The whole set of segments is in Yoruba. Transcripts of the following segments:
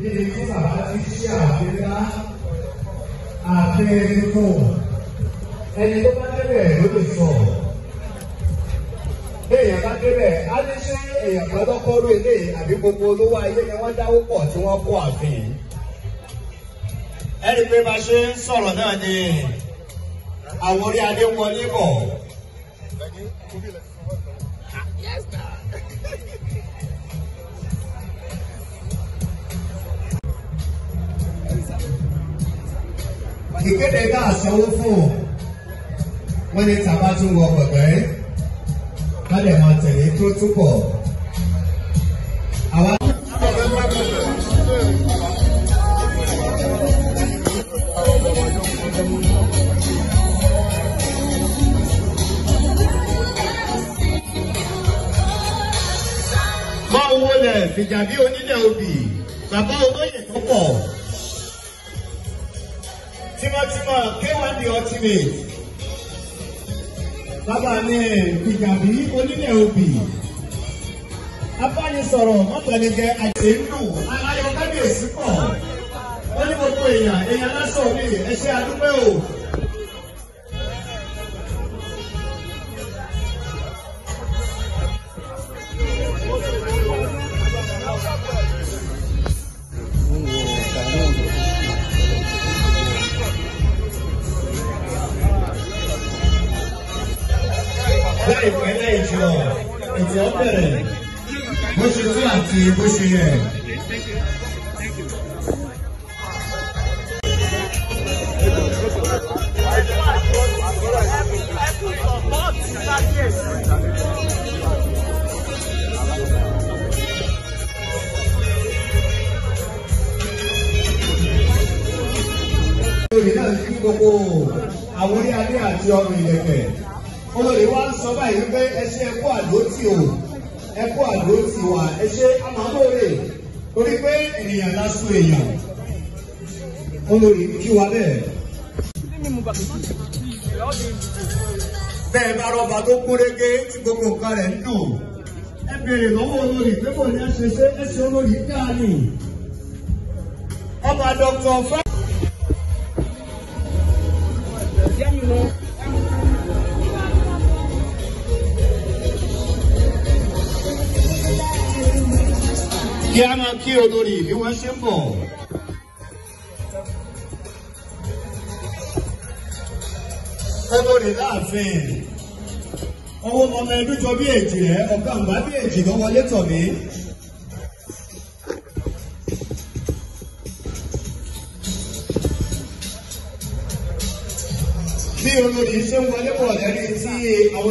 níbi tí bàbá ti ṣí àgbélá àtẹnukọ ẹni tó bá débẹ̀ ló lè sọ. Èèyàn bá débẹ̀ á ní ṣé èèyàn kan lọ́kọ́ rú eléyìí àbí gbogbo olówó ayé ni wọ́n dáwó pọ̀ tí wọ́n kó àfihàn. ẹni pé bá ṣe ń sọ̀rọ̀ náà ni àwọn orí adé wọlé bọ̀. ìkéde náà sanwó fún wọn ní tàbá tún wọ pẹ̀pẹ́ ká lè máa tẹ̀lé tó túbọ̀. Wọlé fìjàbí onílẹ̀ òbí bàbá olóyè tó pọ̀ tímọ́tímọ́ kéwàá di ultimate. Bàbá ní ìgbàgbí onílẹ̀ òbí. Abánisọ̀rọ̀ mọ́tòlẹ́gẹ́ àjẹ́ ń dùn aláyọ̀ kábíyèsí pọ̀. Wọ́n ní gbogbo èèyàn èèyàn lásán mi ẹ̀ṣẹ́ àdúgbò o. láìpẹ́ lẹ́yìn jọ ètò ọ̀bẹ̀rẹ̀ bó ṣe tó àti bó ṣe yẹ. olórí náà kí gbogbo àwọn orí adé àti ọrùn ìlẹ̀kẹ̀ olórí wa ń sọ báyìí pé ẹ ṣe ẹkọ àdótì o ẹkọ àdótì wa ẹ ṣe amọ̀lóore torí pé ènìyàn lásán èèyàn olórí kí wa bẹ́ẹ̀. bẹ́ẹ̀ bá rọ́bà tó kúrégé tí gbogbo nǹkan rẹ̀ ń dùn ẹ béèrè lọ́wọ́ olórí pé bò ní ẹ ṣe ṣe ẹ ṣe olórí dáa ni ọba dr frank. Kí a máa kí olórí bí wọ́n ṣe ń bọ̀. olórí láàfin owó ọmọ ẹdún jọ bí èjì rẹ ọ̀gá àgbà bí èjì lọ wọlé tọ̀ mí. bí olórí ṣe ń wọlé bọ̀ lẹ́rìí tí àwọn.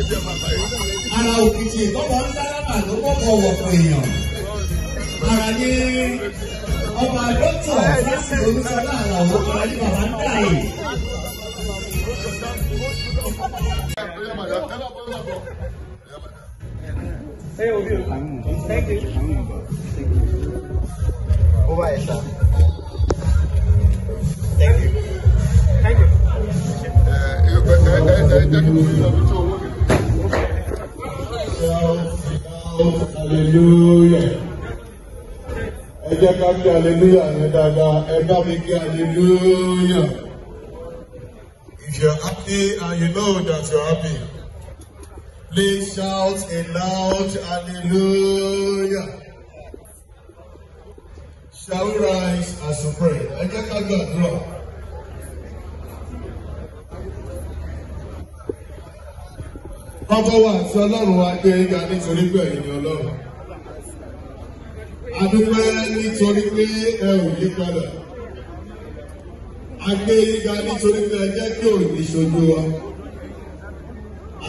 Ara òkìtì tọ́wọ́ ń dálábà ló kọ́kọ́ wọ̀pọ̀ èèyàn. Ara ní ọba dókítà Fásitì Olúṣọlá Àlàó ara ní bàbá ń dà yìí. Over here, sir. Thank you. Hallelujah. Ẹ jẹ́ ká kí hallelujah yẹn dáadáa. Ẹ bá mi kí hallelujah. If you're happy and you know that you're happy please shout a loud hallelujah. Shall we rise we pray? Ẹ jẹ́ ká gbàdúrà Wa àti Ọlọ́run wa gbé yín ga nítorí pé ẹ̀yin ni Ọlọ́run. A dúpẹ́ nítorí pé ẹ ò yí padà. A gbé yín ga nítorí pé ẹ jẹ́ kí òní ṣojú wa. A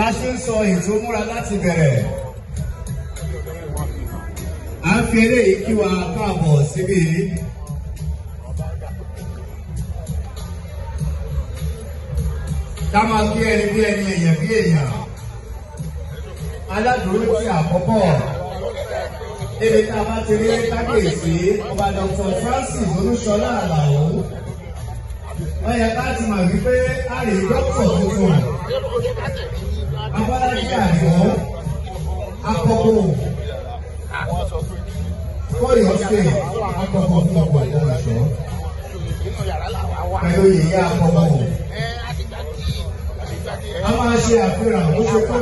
bá ṣe ń sọ ètò múra láti bẹ̀rẹ̀. À ń fi eléyìí kí wa káàbọ̀ síbí. ká máa bí ẹni bí ẹni èèyàn bí èèyàn. Aládùúró tí àkọ́kọ́. Níbi tá a bá ti rí kábíyèsí ọba Dr. Francis Olúṣọlá Àlàó. Wọ́n yẹ ká ti mọ̀ wípé a lè dókítà tuntun abọ́lájí àjọ akọ́kọ́ kọ́yọ̀ ṣe akọ́kọ́ fún ọgbà ìdájọ́ pẹ̀lú yìí akọ́kọ́ a máa ṣe àfihàn ó ṣe pé.